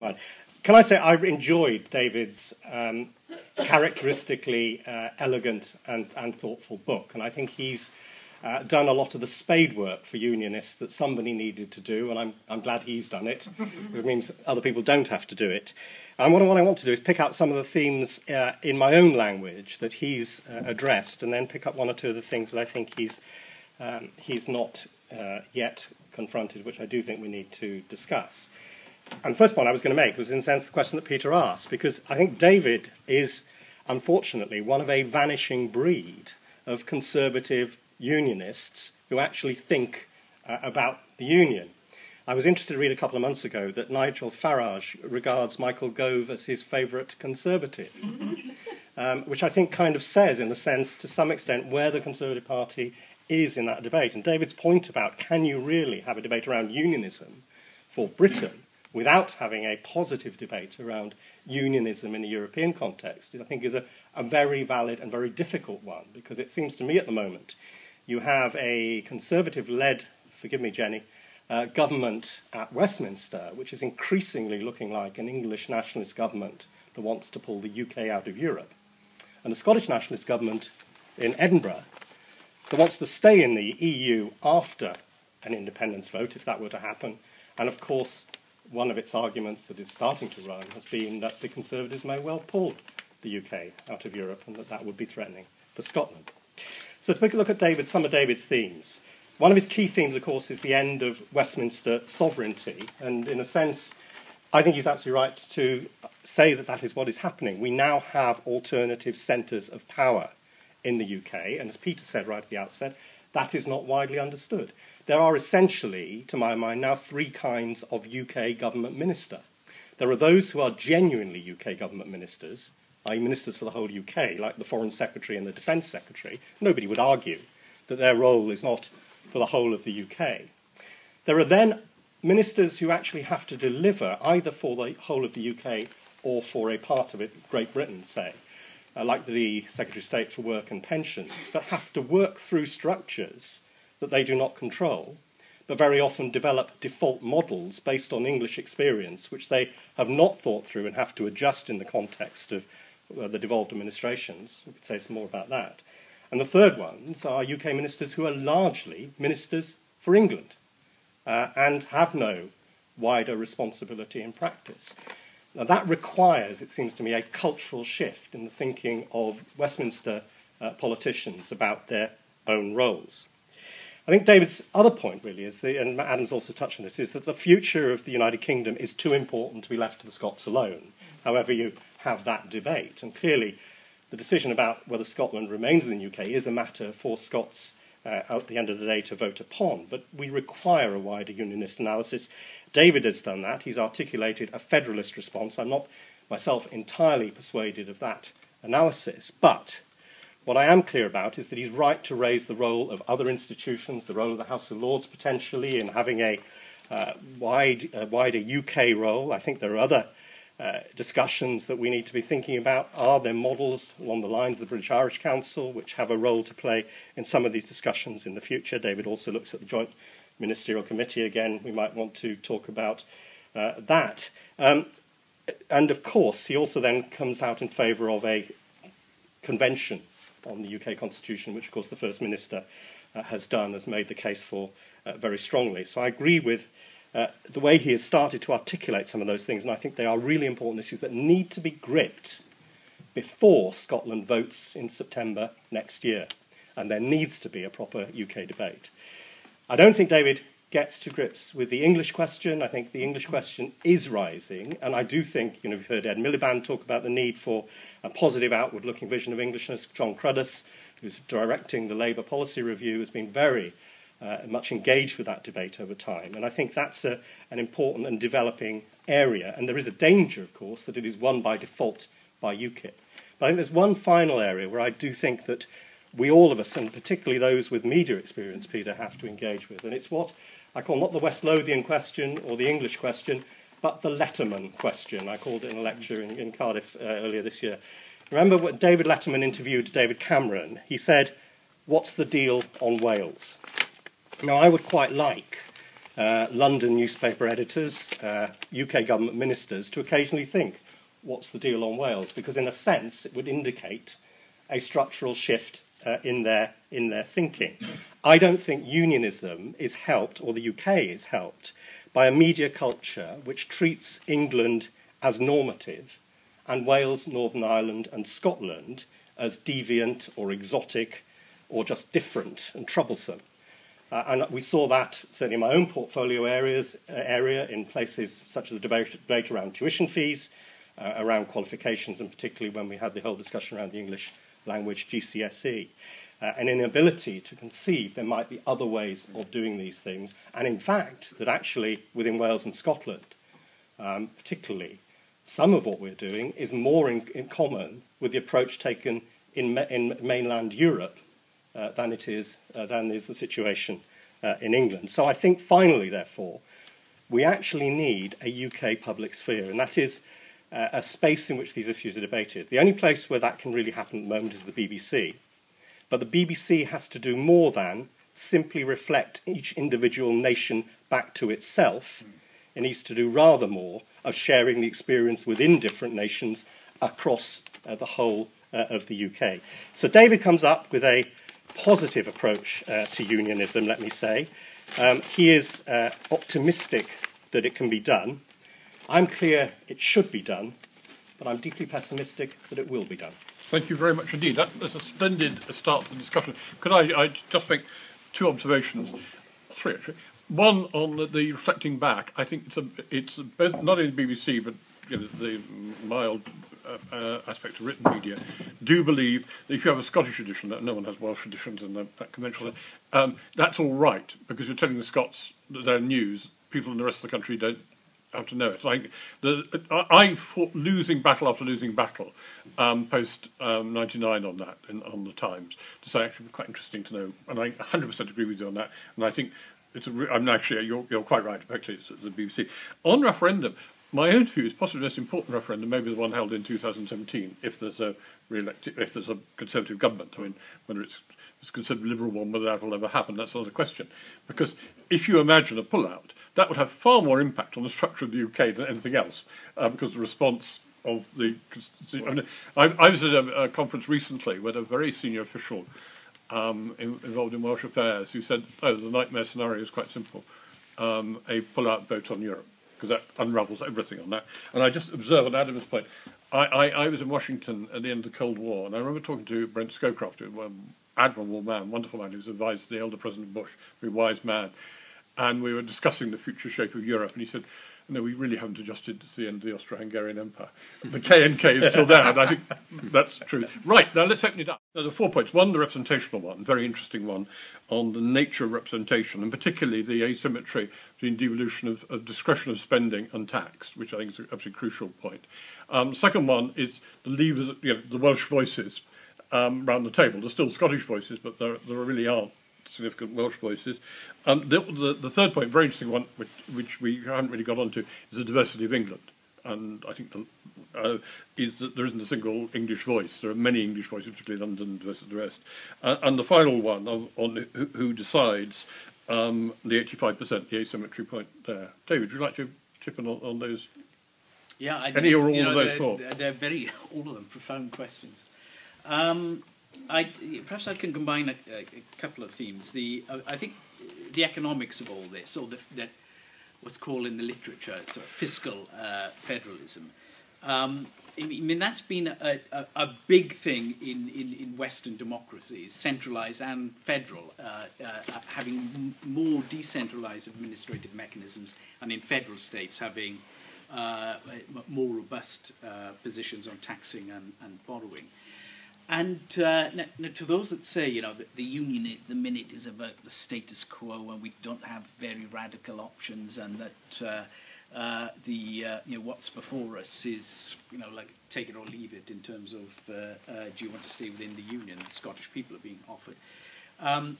Right. Can I say I enjoyed David's um, characteristically uh, elegant and, and thoughtful book, and I think he's uh, done a lot of the spade work for unionists that somebody needed to do, and I'm, I'm glad he's done it. it means other people don't have to do it. And what, what I want to do is pick out some of the themes uh, in my own language that he's uh, addressed, and then pick up one or two of the things that I think he's, um, he's not uh, yet confronted, which I do think we need to discuss. And the first point I was going to make was, in a sense, the question that Peter asked, because I think David is, unfortunately, one of a vanishing breed of conservative unionists who actually think uh, about the union. I was interested to read a couple of months ago that Nigel Farage regards Michael Gove as his favourite conservative, um, which I think kind of says, in a sense, to some extent, where the Conservative Party is in that debate. And David's point about can you really have a debate around unionism for Britain without having a positive debate around unionism in a European context, I think is a, a very valid and very difficult one because it seems to me at the moment you have a conservative led, forgive me, Jenny, uh, government at Westminster, which is increasingly looking like an English nationalist government that wants to pull the UK out of Europe, and a Scottish nationalist government in Edinburgh that wants to stay in the EU after an independence vote, if that were to happen. And of course, one of its arguments that is starting to run has been that the Conservatives may well pull the UK out of Europe and that that would be threatening for Scotland. So, to take a look at David, some of David's themes. One of his key themes, of course, is the end of Westminster sovereignty. And in a sense, I think he's absolutely right to say that that is what is happening. We now have alternative centres of power in the UK. And as Peter said right at the outset, that is not widely understood. There are essentially, to my mind, now three kinds of UK government minister. There are those who are genuinely UK government ministers, i.e., ministers for the whole UK, like the Foreign Secretary and the Defence Secretary. Nobody would argue that their role is not for the whole of the UK. There are then ministers who actually have to deliver either for the whole of the UK or for a part of it, Great Britain, say, uh, like the Secretary of State for Work and Pensions, but have to work through structures that they do not control, but very often develop default models based on English experience, which they have not thought through and have to adjust in the context of uh, the devolved administrations. We could say some more about that. And the third ones are UK ministers who are largely ministers for England uh, and have no wider responsibility in practice. Now, that requires, it seems to me, a cultural shift in the thinking of Westminster uh, politicians about their own roles. I think David's other point, really, is, the, and Adam's also touched on this, is that the future of the United Kingdom is too important to be left to the Scots alone, however you have that debate. And clearly, the decision about whether Scotland remains in the UK is a matter for Scots uh, at the end of the day to vote upon. But we require a wider unionist analysis. David has done that. He's articulated a federalist response. I'm not myself entirely persuaded of that analysis. But what I am clear about is that he's right to raise the role of other institutions, the role of the House of Lords potentially, in having a uh, wide, uh, wider UK role. I think there are other uh, discussions that we need to be thinking about. Are there models along the lines of the British Irish Council which have a role to play in some of these discussions in the future? David also looks at the Joint Ministerial Committee again. We might want to talk about uh, that. Um, and of course, he also then comes out in favour of a convention on the UK Constitution, which, of course, the First Minister uh, has done, has made the case for uh, very strongly. So I agree with uh, the way he has started to articulate some of those things, and I think they are really important issues that need to be gripped before Scotland votes in September next year. And there needs to be a proper UK debate. I don't think David gets to grips with the English question. I think the English question is rising, and I do think, you know, we've heard Ed Miliband talk about the need for a positive outward looking vision of Englishness. Jon Cruddas, who's directing the Labour policy review, has been very uh, much engaged with that debate over time. And I think that's a, an important and developing area. And there is a danger, of course, that it is won by default by UKIP. But I think there's one final area where I do think that we, all of us, and particularly those with media experience, Peter, have to engage with. And it's what I call not the West Lothian question or the English question, but the Letterman question. I called it in a lecture in, in Cardiff uh, earlier this year. Remember what David Letterman interviewed David Cameron? He said, What's the deal on Wales? Now, I would quite like uh, London newspaper editors, uh, UK government ministers to occasionally think, what's the deal on Wales? Because, in a sense, it would indicate a structural shift uh, in, their, in their thinking. I don't think unionism is helped, or the UK is helped, by a media culture which treats England as normative and Wales, Northern Ireland, and Scotland as deviant or exotic or just different and troublesome. Uh, and we saw that certainly in my own portfolio areas, uh, area in places such as the debate, debate around tuition fees, uh, around qualifications, and particularly when we had the whole discussion around the English language GCSE. Uh, an inability to conceive there might be other ways of doing these things, and in fact, that actually within Wales and Scotland, um, particularly, some of what we're doing is more in, in common with the approach taken in, in mainland Europe uh, than it is uh, than is the situation uh, in England. So I think finally, therefore, we actually need a UK public sphere, and that is uh, a space in which these issues are debated. The only place where that can really happen at the moment is the BBC. But the BBC has to do more than simply reflect each individual nation back to itself. It needs to do rather more of sharing the experience within different nations across uh, the whole uh, of the UK. So David comes up with a positive approach uh, to unionism, let me say. Um, he is uh, optimistic that it can be done. I'm clear it should be done, but I'm deeply pessimistic that it will be done. Thank you very much indeed. That, that's a splendid start to the discussion. Could I, I just make two observations? Three, actually. One on the, the reflecting back. I think it's a, it's not in the BBC but you know, the mild uh, uh, aspect of written media do believe that if you have a Scottish tradition, that no one has Welsh traditions and that, that conventional, um, that's all right because you're telling the Scots that they're news. People in the rest of the country don't have to know it. Like the, I fought losing battle after losing battle um, post um, 99 on that in, on the Times to say actually quite interesting to know, and I 100% agree with you on that. And I think it's a, I'm actually you're, you're quite right. Actually, it's the BBC on referendum. My own view is possibly the most important referendum, maybe the one held in 2017, if there's a if there's a Conservative government. I mean, whether it's it's considered Liberal one, whether that will ever happen, that's another question. Because if you imagine a pullout, that would have far more impact on the structure of the UK than anything else, uh, because the response of the. I, mean, I, I was at a, a, conference recently with a very senior official um, in, involved in Welsh affairs who said, "Oh, the nightmare scenario is quite simple: um, a pull-out vote on Europe." Because that unravels everything on that. And I just observe on Adam's point. I, I, I, was in Washington at the end of the Cold War, and I remember talking to Brent Scowcroft, an um, admirable man, wonderful man, who's advised the elder President Bush, very wise man and we were discussing the future shape of Europe, and he said, no, we really haven't adjusted to the end of the Austro-Hungarian Empire. The KNK is still there, and I think that's true. Right, now let's open it up. Now, there are four points. One, the representational one, very interesting one, on the nature of representation, and particularly the asymmetry between devolution of, of discretion of spending and tax, which I think is an absolutely crucial point. Um, second one is the levers, you know, the Welsh voices um, the table. There's still Scottish voices, but there, there really aren't significant Welsh voices. Um, the, the, the, third point, very interesting one, which, which, we haven't really got onto, is the diversity of England. And I think the, uh, is that there isn't a single English voice. There are many English voices, particularly London versus the rest. Uh, and the final one of, on who, who decides um, the 85%, the asymmetry point there. David, would you like to chip in on, on those? Yeah, I any or all you know, of those they're, four? They're very, all of them, profound questions. Um, I, perhaps I can combine a, a, couple of themes. The uh, I think the economics of all this, or the, the what's called in the literature sort of fiscal uh, federalism. Um, I mean, that's been a, a, a big thing in, in, in, Western democracies, centralized and federal, uh, uh, having more decentralized administrative mechanisms, and in federal states having uh, more robust uh, positions on taxing and, and borrowing. And uh, now, now, to those that say, you know, that the union at the minute is about the status quo and we don't have very radical options and that uh, uh, the, uh, you know, what's before us is, you know, like take it or leave it in terms of uh, uh, do you want to stay within the union? The Scottish people are being offered. Um,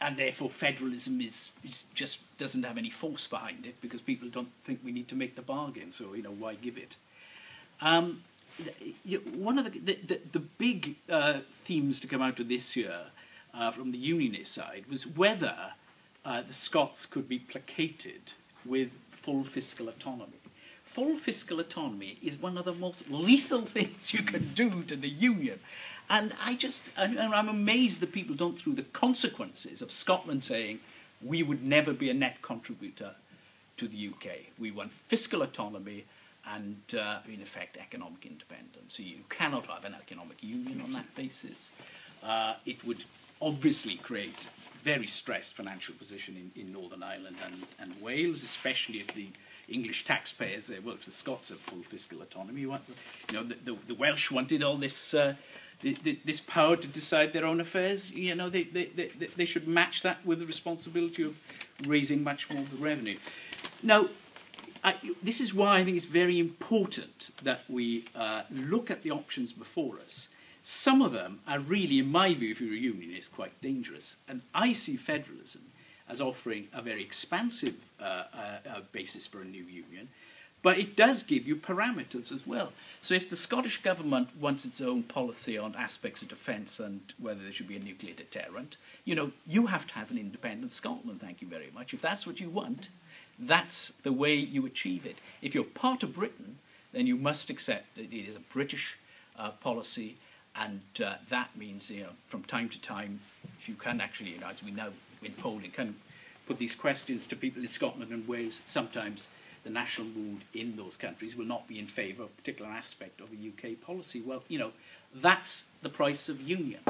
and therefore federalism is, is, just doesn't have any force behind it because people don't think we need to make the bargain, so, you know, why give it? Um, one of the, the, the, the big uh, themes to come out of this year uh, from the unionist side was whether uh, the Scots could be placated with full fiscal autonomy. Full fiscal autonomy is one of the most lethal things you can do to the Union. And I just, and I'm amazed that people don't through the consequences of Scotland saying we would never be a net contributor to the UK. We want fiscal autonomy and, uh, in effect, economic independence. So you cannot have an economic union on that basis. Uh, it would obviously create very stressed financial position in, in Northern Ireland and, and Wales, especially if the English taxpayers say, well, if the Scots have full fiscal autonomy, you, know, the, the, the Welsh wanted all this, uh, this power to decide their own affairs. You know, they, they, they, they should match that with the responsibility of raising much more of the revenue. Now, I, this is why I think it's very important that we uh, look at the options before us. Some of them are really, in my view, if you're a unionist, quite dangerous. And I see federalism as offering a very expansive uh, uh, basis for a new union, but it does give you parameters as well. So if the Scottish government wants its own policy on aspects of defence and whether there should be a nuclear deterrent, you know, you have to have an independent Scotland, thank you very much. If that's what you want, that's the way you achieve it. If you're part of Britain, then you must accept that it is a British uh, policy, and uh, that means, you know, from time to time, if you can actually, you know, as we know in polling, can put these questions to people in Scotland and Wales, sometimes the national mood in those countries will not be in favour of a particular aspect of a UK policy. Well, you know, that's the price of union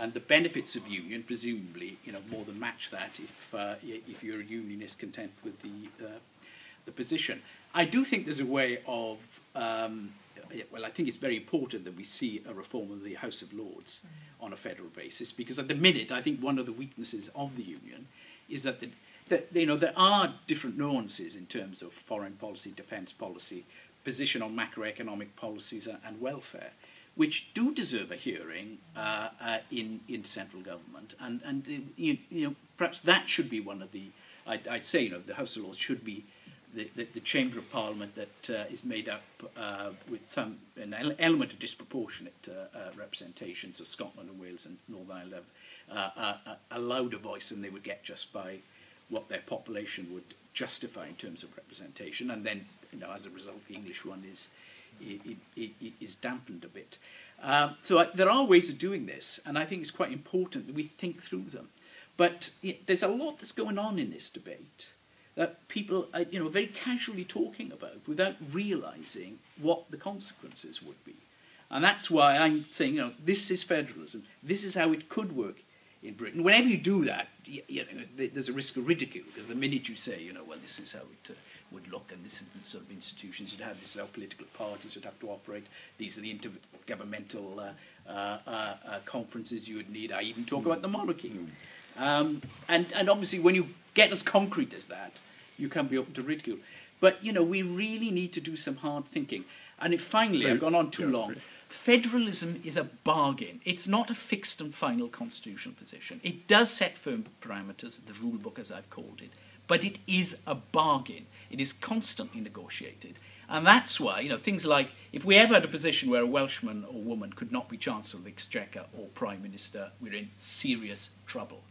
and the benefits of union presumably you know more than match that if uh, if you're a unionist content with the uh, the position. I do think there's a way of um, well, I think it's very important that we see a reform of the House of Lords mm. on a federal basis because at the minute I think one of the weaknesses of the union is that the that you know there are different nuances in terms of foreign policy, defence policy, position on macroeconomic policies and welfare which do deserve a hearing uh, uh, in in central government, and and uh, you, you, know perhaps that should be one of the I'd, I'd say you know the House of Lords should be the, the, the chamber of parliament that uh, is made up uh, with some an element of disproportionate uh, representation, so Scotland and Wales and Northern Ireland a louder voice than they would get just by what their population would justify in terms of representation, and then you know as a result the English one is it, it, it is dampened a bit. Um, so there are ways of doing this, and I think it's quite important that we think through them. But there's a lot that's going on in this debate that people are you know, very casually talking about without realizing what the consequences would be. And that's why I'm saying, you know, this is federalism. This is how it could work in Britain. Whenever you do that, you, you know, there's a risk of ridicule because the minute you say, you know, well, this is how it uh, would look, and this is the sort of institutions you'd have, this is how political parties would have to operate, these are the intergovernmental uh, uh, uh, uh, conferences you would need. I even talk about the monarchy. Mm. Um, and, and obviously, when you get as concrete as that, you can be open to ridicule. But, you know, we really need to do some hard thinking. And it, finally, I've gone on too yeah, long. Federalism is a bargain. It's not a fixed and final constitutional position. It does set firm parameters, the rule book as I've called it, but it is a bargain. It is constantly negotiated. And that's why, you know, things like if we ever had a position where a Welshman or woman could not be Chancellor of the Exchequer or Prime Minister, we're in serious trouble.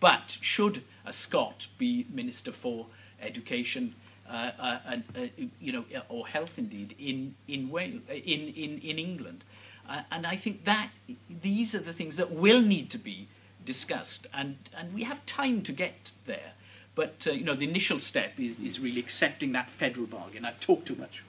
But should a Scot be Minister for Education, uh, uh, and, uh, you know, or health indeed in in Wales, in in in England, uh, and I think that these are the things that will need to be discussed, and and we have time to get there. But uh, you know, the initial step is, is really accepting that federal bargain. I've talked too much.